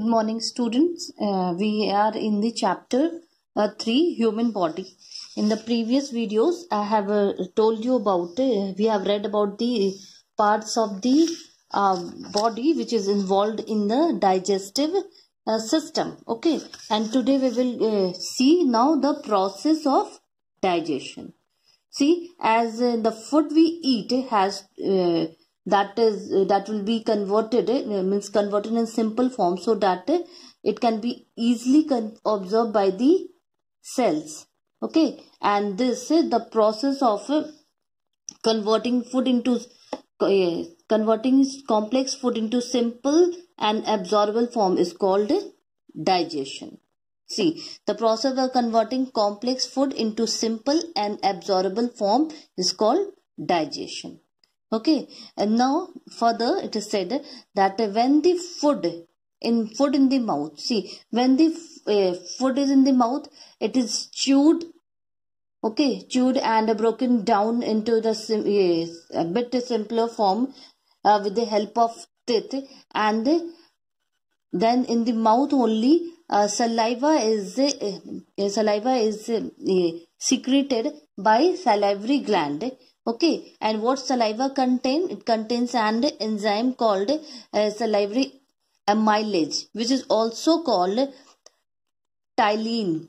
Good morning, students. Uh, we are in the chapter uh, 3 Human Body. In the previous videos, I have uh, told you about, uh, we have read about the parts of the uh, body which is involved in the digestive uh, system. Okay, and today we will uh, see now the process of digestion. See, as the food we eat has that is uh, that will be converted uh, means converted in simple form so that uh, it can be easily observed by the cells. Okay? And this uh, the process of converting food into converting complex food into simple and absorbable form is called digestion. See the process of converting complex food into simple and absorbable form is called digestion okay and now further it is said that when the food in food in the mouth see when the uh, food is in the mouth it is chewed okay chewed and broken down into the yes, a bit simpler form uh, with the help of teeth and then in the mouth only uh, saliva is uh, saliva is secreted by salivary gland okay and what saliva contain? It contains an enzyme called uh, salivary amylase which is also called ptyalin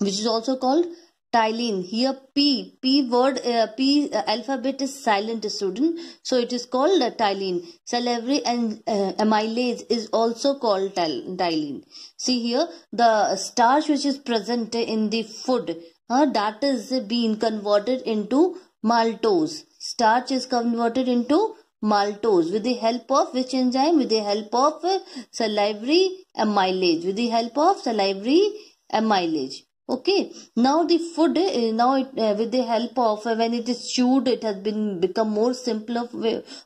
which is also called ptyalin here p p word uh, p uh, alphabet is silent student so it is called uh, ptyalin salivary and uh, amylase is also called ptyalin see here the starch which is present in the food uh, that is being converted into maltose. Starch is converted into maltose with the help of which enzyme? With the help of salivary amylase. With the help of salivary amylase. Okay? Now the food uh, now it, uh, with the help of uh, when it is chewed it has been become more simpler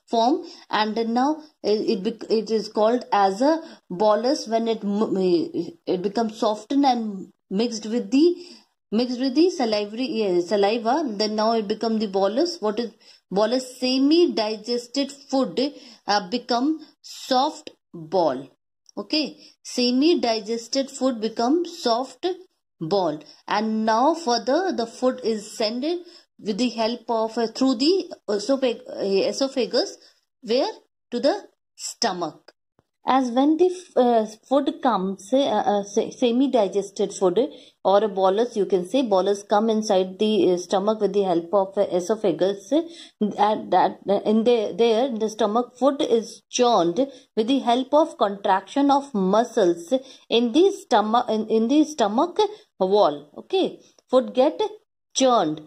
form. And now it bec- it is called as a bolus when it it becomes softened and mixed with the mixed with the salivary saliva then now it become the bolus. What is bolus? Semi digested food uh, become soft ball. Okay? Semi digested food become soft ball. And now further the food is sent with the help of uh, through the esophagus where? To the stomach as when the uh, food comes uh, uh, semi digested food or a bolus you can say bolus come inside the stomach with the help of esophagus. And that in the, there the stomach food is churned with the help of contraction of muscles in the stomach in, in the stomach wall. Okay. Food get churned.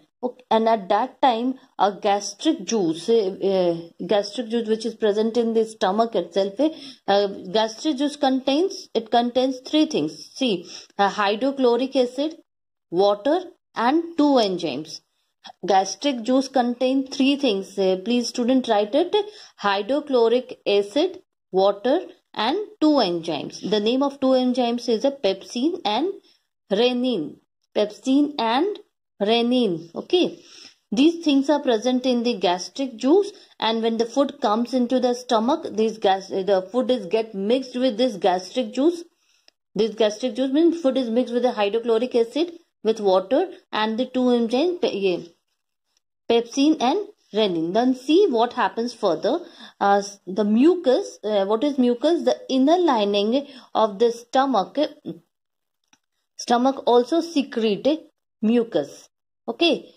And at that time a gastric juice uh, gastric juice which is present in the stomach itself uh, gastric juice contains it contains three things. See uh, hydrochloric acid water and two enzymes. Gastric juice contains three things please student write it. Hydrochloric acid water and two enzymes. The name of two enzymes is a pepsin and rennin. Pepsin and rennin okay? These things are present in the gastric juice and when the food comes into the stomach this gas the food is get mixed with this gastric juice. This gastric juice means food is mixed with the hydrochloric acid with water and the two enzymes yeah, pepsin and rennin. Then see what happens further. Uh, the mucus uh, what is mucus? The inner lining of the stomach stomach also secrete mucus. Okay?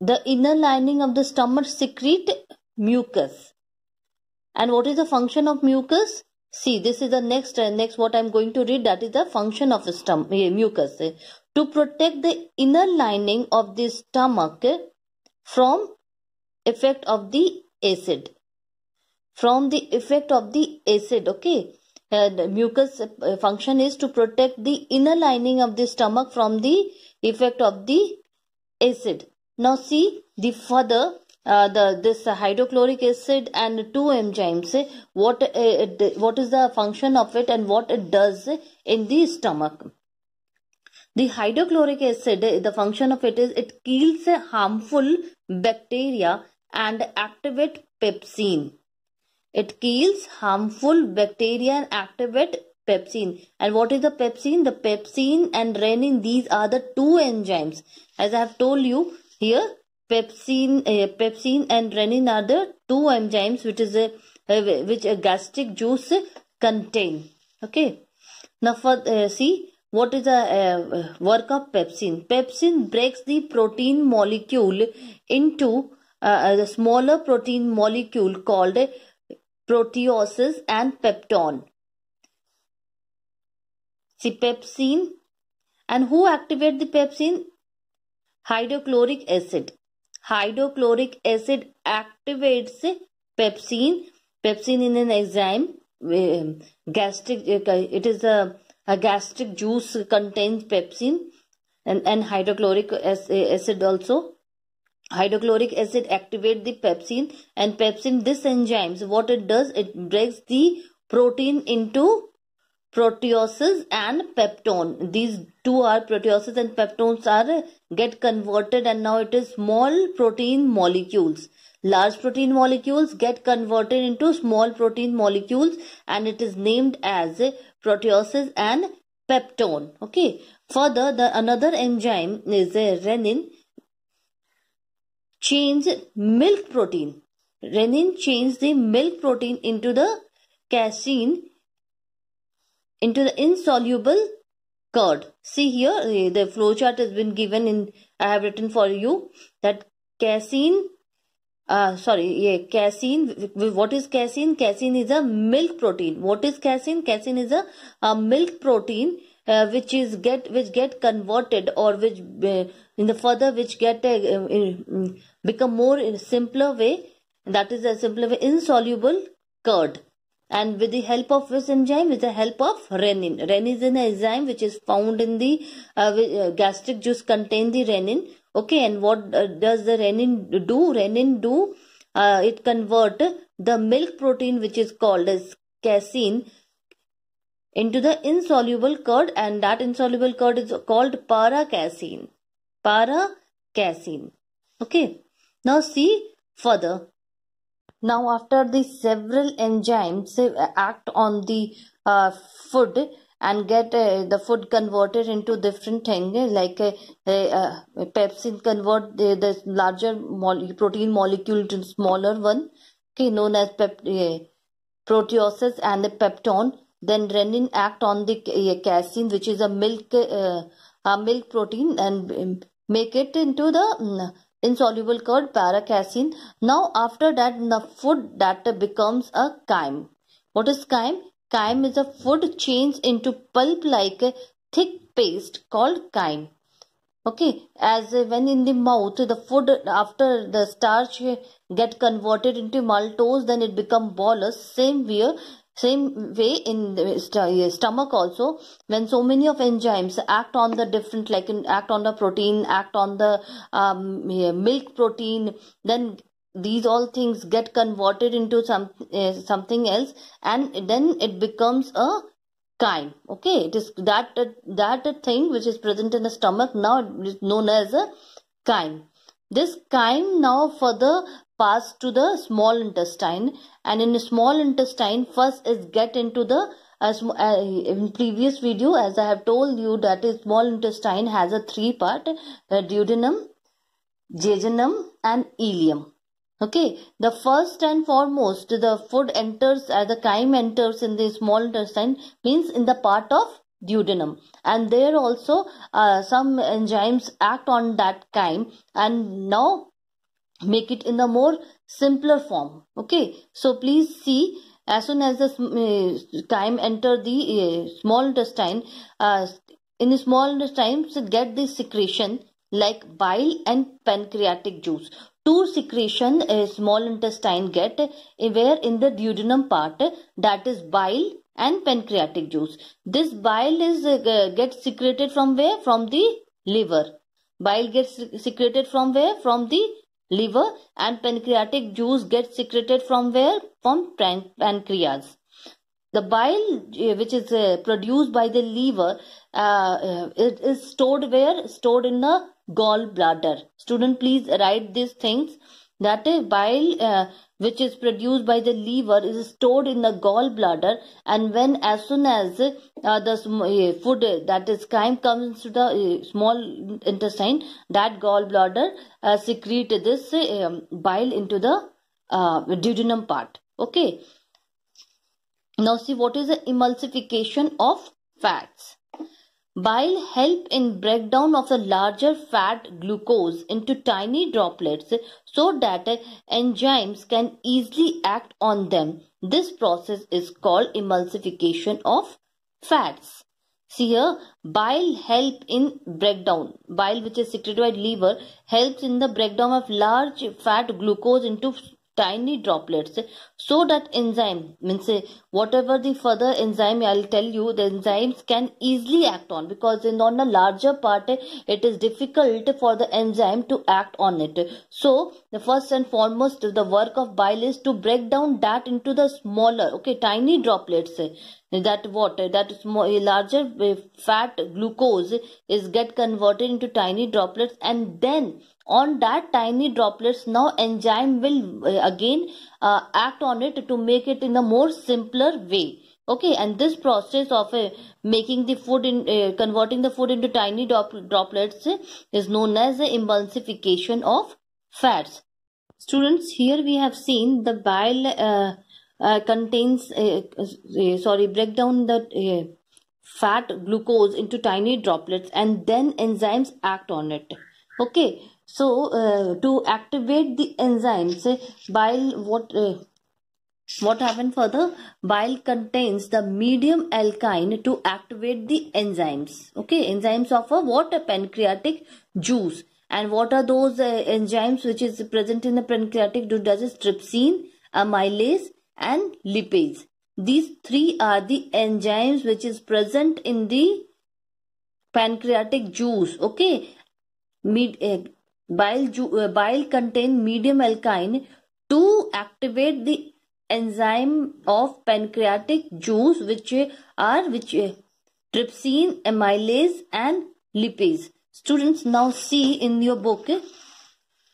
The inner lining of the stomach secrete mucus. And what is the function of mucus? See this is the next uh, next what i'm going to read that is the function of stomach uh, mucus. To protect the inner lining of the stomach from effect of the acid. From the effect of the acid okay? The mucus uh, function is to protect the inner lining of the stomach from the effect of the acid. Now see the further uh, the this hydrochloric acid and two enzymes what uh, what is the function of it and what it does in the stomach. The hydrochloric acid the function of it is it kills harmful bacteria and activate pepsin It kills harmful bacteria and activate pepsin. And what is the pepsin? The pepsin and rennin, these are the two enzymes. As I have told you here, pepsin, uh, pepsin and rennin are the two enzymes which is a, uh, which a gastric juice contain. Okay. Now for uh, see what is the uh, work of pepsin? Pepsin breaks the protein molecule into uh, the smaller protein molecule called proteoses and peptone. See pepsin and who activate the pepsin? Hydrochloric acid. Hydrochloric acid activates pepsin. Pepsin in an enzyme. Um, gastric. It is a, a gastric juice contains pepsin and, and hydrochloric acid also hydrochloric acid activate the pepsin and pepsin this enzymes what it does it breaks the protein into proteoses and peptone. These two are proteoses and peptones are uh, get converted and now it is small protein molecules. Large protein molecules get converted into small protein molecules and it is named as uh, proteases and peptone. Okay. Further the another enzyme is uh, rennin change milk protein. Rennin changes the milk protein into the casein into the insoluble curd. See here, eh, the flowchart has been given in, I have written for you that casein, uh, sorry, yeah, casein, what is casein? Casein is a milk protein. What is casein? Casein is a, a milk protein uh, which is get, which get converted or which, uh, in the further which get uh, become more in a simpler way that is a simpler way insoluble curd and with the help of this enzyme with the help of rennin. Rennin is an enzyme which is found in the uh, uh, gastric juice contain the rennin. Okay and what uh, does the rennin do? Rennin do uh, it convert the milk protein which is called as casein into the insoluble curd and that insoluble curd is called para casein para casein okay. Now see further. Now after the several enzymes act on the uh, food and get uh, the food converted into different things like uh, uh, pepsin convert the, the larger mo protein molecule to smaller one okay known as pep uh, proteoses and the peptone. Then rennin act on the uh, casein which is a milk uh, a milk protein and um, make it into the um, insoluble curd paracasein. Now after that the food that becomes a chyme. What is chyme? Chyme is a food changed into pulp like a thick paste called chyme. Okay, as when in the mouth the food after the starch get converted into maltose then it become bolus. Same way same way in the stomach also, when so many of enzymes act on the different, like act on the protein, act on the um, milk protein, then these all things get converted into some uh, something else, and then it becomes a chyme. Okay, it is that that thing which is present in the stomach now is known as a chyme. This chyme now further pass to the small intestine and in small intestine first is get into the as uh, in previous video as i have told you that is small intestine has a three part uh, duodenum jejunum and ileum. Okay the first and foremost the food enters as uh, the chyme enters in the small intestine means in the part of duodenum. And there also uh, some enzymes act on that chyme. And now make it in the more simpler form. Okay? So please see as soon as the uh, chyme enter the uh, small intestine uh, in the small intestine so get the secretion like bile and pancreatic juice. Two secretion a small intestine get where in the duodenum part that is bile and pancreatic juice. This bile is uh, get secreted from where? From the liver. Bile gets secreted from where? From the liver and pancreatic juice gets secreted from where? From pancreas. The bile eh, which is uh, produced by the liver uh, it is stored where? Stored in the gallbladder. Student please write these things that bile uh, which is produced by the liver is stored in the gallbladder and when as soon as uh, the uh, food uh, that is chyme comes to the uh, small intestine that gallbladder uh, secrete this um, bile into the uh, duodenum part. Okay. Now see what is the emulsification of fats Bile help in breakdown of the larger fat glucose into tiny droplets so that enzymes can easily act on them. This process is called emulsification of fats. See here, bile help in breakdown. Bile which is secreted by liver helps in the breakdown of large fat glucose into tiny droplets so that enzyme means uh, whatever the further enzyme I'll tell you the enzymes can easily act on because in on a larger part uh, it is difficult for the enzyme to act on it. So the first and foremost the work of bile is to break down that into the smaller okay tiny droplets uh, that what that larger uh, fat glucose is get converted into tiny droplets and then on that tiny droplets now enzyme will uh, again uh, act on it to make it in a more simpler way. Okay and this process of uh, making the food in uh, converting the food into tiny droplets is known as the emulsification of fats. Students here we have seen the bile uh, uh, contains sorry break down the fat glucose into tiny droplets and then enzymes act on it. Okay so uh, to activate the enzymes bile what uh, what happened further? Bile contains the medium alkyne to activate the enzymes okay? Enzymes of a what? A pancreatic juice. And what are those uh, enzymes which is present in the pancreatic juice? Does is trypsin amylase and lipase. These three are the enzymes which is present in the pancreatic juice okay? Mid, uh, bile, uh, bile contain medium alkyne to activate the enzyme of pancreatic juice which are which uh, trypsin amylase and lipase. Students now see in your book.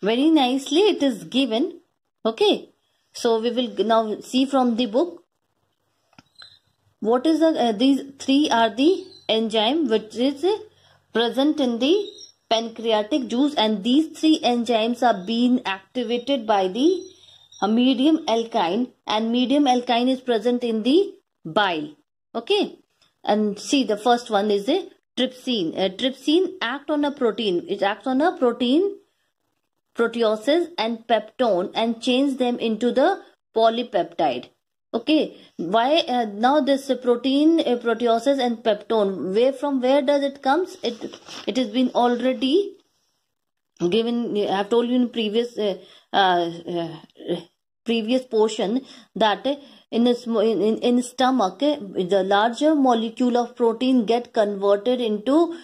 Very nicely it is given. Okay. So we will now see from the book. What is the uh, these three are the enzyme which is present in the pancreatic juice and these three enzymes are being activated by the uh, medium alkyne and medium alkyne is present in the bile. Okay? And see the first one is a trypsin. A trypsin act on a protein. It acts on a protein proteoses and peptone and change them into the polypeptide okay why uh, now this uh, protein uh, proteoses and peptone where from where does it comes? It it has been already given i have told you in previous uh, uh, uh previous portion that in, a, in, in stomach the larger molecule of protein get converted into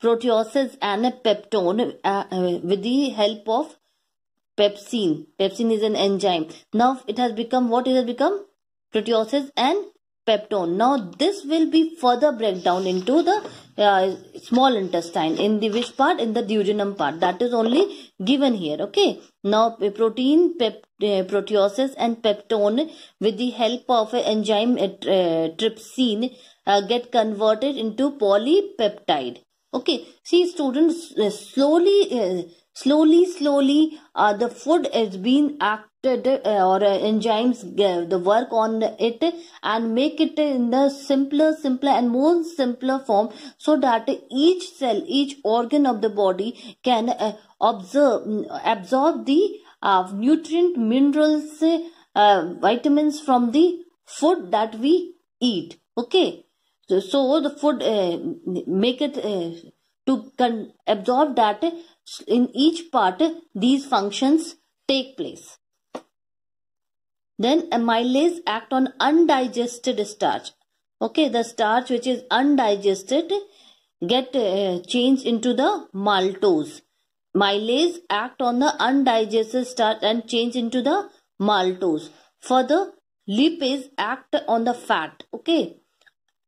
proteoses and a peptone with the help of pepsin. Pepsin is an enzyme. Now it has become what it has become? Proteoses and peptone. Now this will be further breakdown into the uh, small intestine. In the which part? In the duodenum part. That is only given here. Okay. Now protein, pep, uh, proteoses and peptone with the help of an enzyme uh, trypsin uh, get converted into polypeptide. Okay. See students uh, slowly uh, slowly slowly uh, the food is being acted uh, or uh, enzymes the work on it and make it in the simpler simpler and more simpler form so that each cell each organ of the body can uh, observe absorb the uh, nutrient minerals uh, vitamins from the food that we eat. Okay? So, so the food make it to absorb that in each part these functions take place. Then amylase act on undigested starch. Okay, the starch which is undigested get uh, changed into the maltose. Amylase act on the undigested starch and change into the maltose. Further, lipase act on the fat. Okay,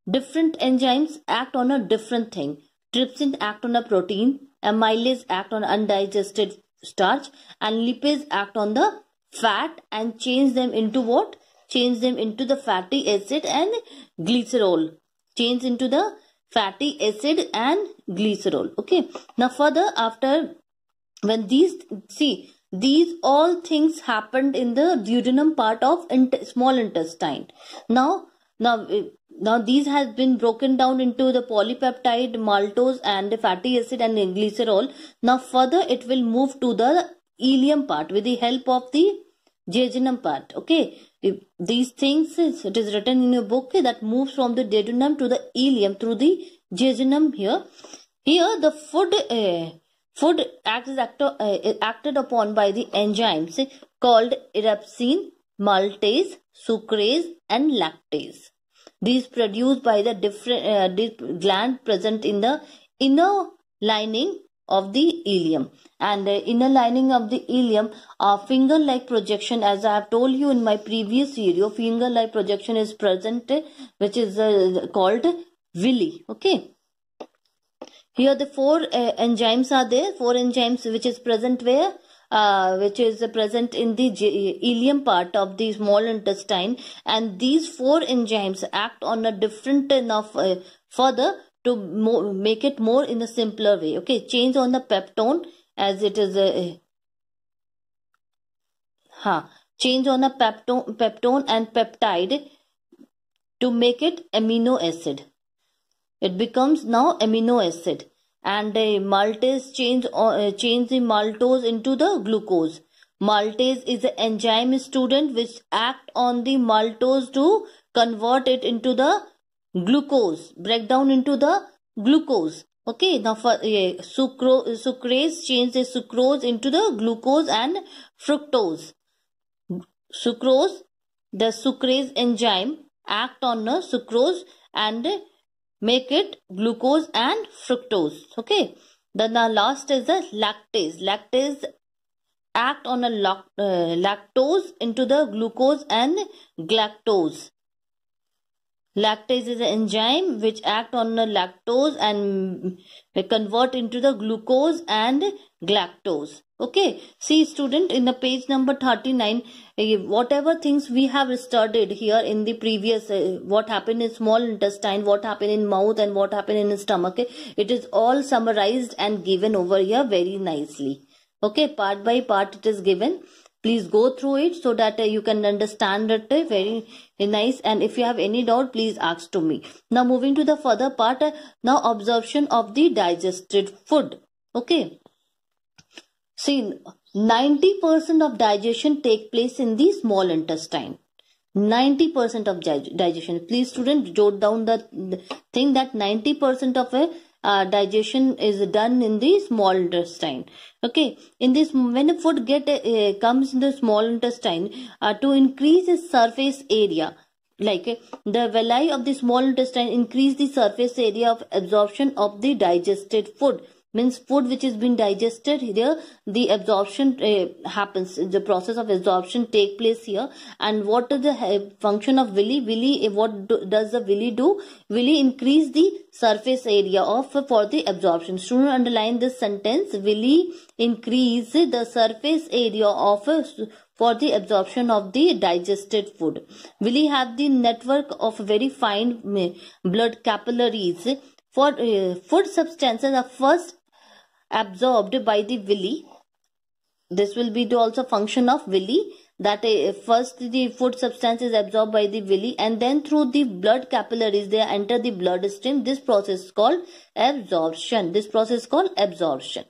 different enzymes act on a different thing. Trypsin act on a protein, amylase act on undigested starch and lipids act on the fat and change them into what? Change them into the fatty acid and glycerol. Change into the fatty acid and glycerol. Okay. Now further after when these see these all things happened in the duodenum part of int small intestine. Now now now these has been broken down into the polypeptide maltose and fatty acid and glycerol. Now further it will move to the ileum part with the help of the jejunum part okay? These things it is written in a book that moves from the duodenum to the ileum through the jejunum here. Here the food uh, food acts acto, uh, acted upon by the enzymes called erepsin maltase sucrase and lactase these produced by the different uh, gland present in the inner lining of the ileum. And the inner lining of the ileum a finger like projection. As i have told you in my previous video finger like projection is present which is uh, called villi okay? Here the four uh, enzymes are there. Four enzymes which is present where uh, which is present in the ileum part of the small intestine and these four enzymes act on a different enough uh, further to make it more in a simpler way. Okay, change on the peptone as it is a huh, change on the peptone, peptone and peptide to make it amino acid. It becomes now amino acid and the maltase change uh, change the maltose into the glucose. Maltase is an enzyme student which act on the maltose to convert it into the glucose break down into the glucose okay now for yeah, sucro sucrase change the sucrose into the glucose and fructose sucrose the sucrase enzyme act on the sucrose and make it glucose and fructose okay? Then the last is the lactase. Lactase act on a uh, lactose into the glucose and galactose. Lactase is an enzyme which act on the lactose and convert into the glucose and galactose. Okay. See student in the page number 39, eh, whatever things we have studied here in the previous, uh, what happened in small intestine, what happened in mouth and what happened in stomach, eh, it is all summarized and given over here very nicely. Okay. Part by part it is given please go through it so that uh, you can understand it uh, very nice and if you have any doubt please ask to me now moving to the further part uh, now absorption of the digested food okay see 90% of digestion take place in the small intestine. 90% of digestion. Please student jot down the thing that 90% of a uh, digestion is done in the small intestine. Okay? In this when a food get uh, comes in the small intestine uh, to increase its surface area like the villi of the small intestine increase the surface area of absorption of the digested food means food which is being digested here the absorption uh, happens. The process of absorption take place here. And what is the function of villi villi eh, what do, does the villi do? Villi increase the surface area of for the absorption. Student underline this sentence. Villi increase the surface area of for the absorption of the digested food. Villi have the network of very fine blood capillaries for uh, food substances. Are first absorbed by the villi. This will be the also function of villi that first the food substance is absorbed by the villi and then through the blood capillaries they enter the blood stream. This process is called absorption. This process called absorption.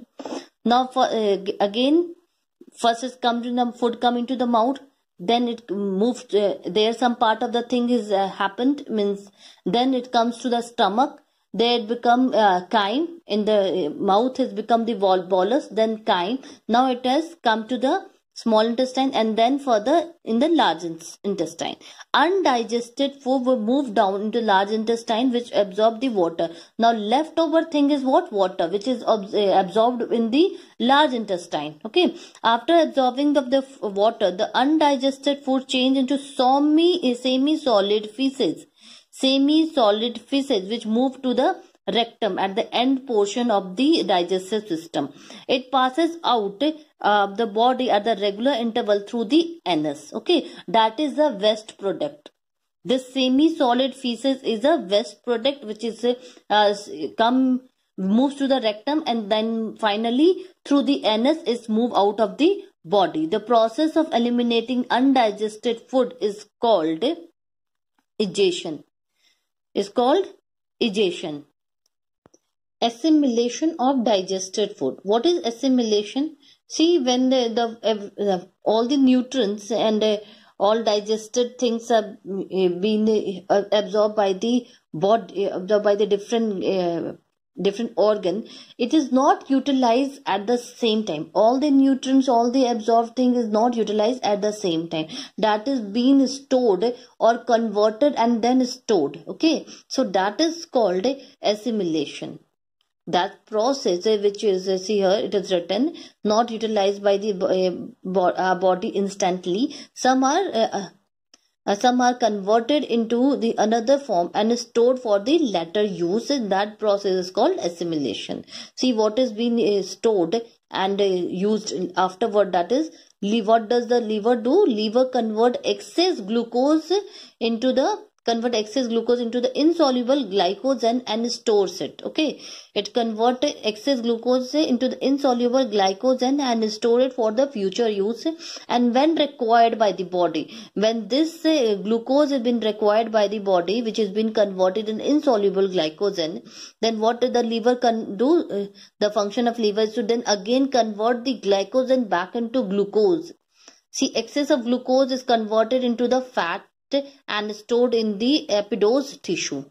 Now for uh, again first is come to the food coming to the mouth then it moved uh, there some part of the thing is uh, happened means then it comes to the stomach they had become uh, chyme in the uh, mouth has become the bolus then chyme now it has come to the small intestine and then further in the large intestine. Undigested food will move down into large intestine which absorb the water. Now leftover thing is what? Water which is uh, absorbed in the large intestine okay? After absorbing of the water the undigested food change into semi semi solid feces semi-solid feces which move to the rectum at the end portion of the digestive system. It passes out uh, the body at the regular interval through the anus. Okay, that is the waste product. This semi-solid feces is a waste product which is uh, come moves to the rectum and then finally through the anus is moved out of the body. The process of eliminating undigested food is called egestion. Is called egestion. Assimilation of digested food. What is assimilation? See when the, the uh, all the nutrients and uh, all digested things are uh, being uh, absorbed by the body, absorbed by the different uh, different organ it is not utilized at the same time. All the nutrients all the absorbed thing is not utilized at the same time. That is being stored or converted and then stored okay? So that is called assimilation. That process which is uh, see here it is written not utilized by the uh, body instantly. Some are uh, uh, some are converted into the another form and stored for the later use. That process is called assimilation. See what is being uh, stored and uh, used afterward that is what does the liver do? Liver convert excess glucose into the convert excess glucose into the insoluble glycogen and stores it okay? It convert excess glucose into the insoluble glycogen and store it for the future use and when required by the body. When this uh, glucose has been required by the body which has been converted in insoluble glycogen then what the liver can do uh, the function of liver is to then again convert the glycogen back into glucose. See excess of glucose is converted into the fat and stored in the adipose tissue.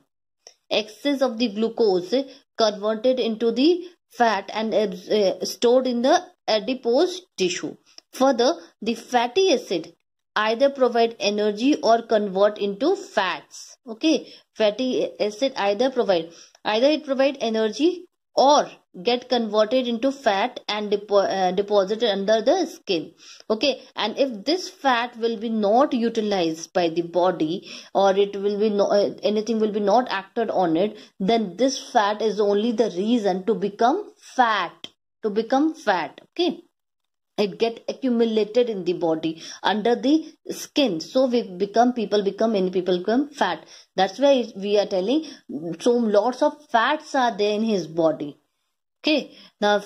Excess of the glucose converted into the fat and uh, stored in the adipose tissue. Further, the fatty acid either provide energy or convert into fats. Okay, fatty acid either provide either it provide energy or get converted into fat and depo uh, deposited under the skin. Okay? And if this fat will be not utilized by the body or it will be no, uh, anything will be not acted on it then this fat is only the reason to become fat. To become fat. Okay it get accumulated in the body under the skin so we become people become many people become fat that's why we are telling so lots of fats are there in his body Okay, now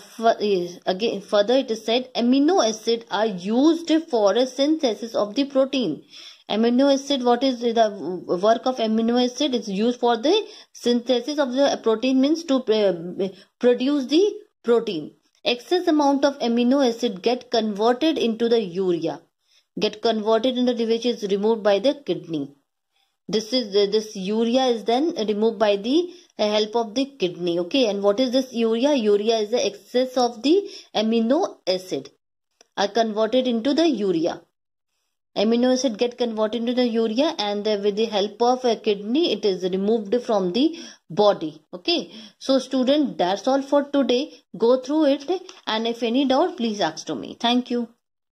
again further it is said amino acid are used for a synthesis of the protein. Amino acid, what is the work of amino acid? It's used for the synthesis of the protein means to uh, produce the protein. Excess amount of amino acid get converted into the urea, get converted into the which is removed by the kidney. This is this urea is then removed by the help of the kidney okay? And what is this urea? Urea is the excess of the amino acid are converted into the urea amino acid get converted into the urea and with the help of a kidney it is removed from the body. Okay? So student that's all for today. Go through it and if any doubt please ask to me. Thank you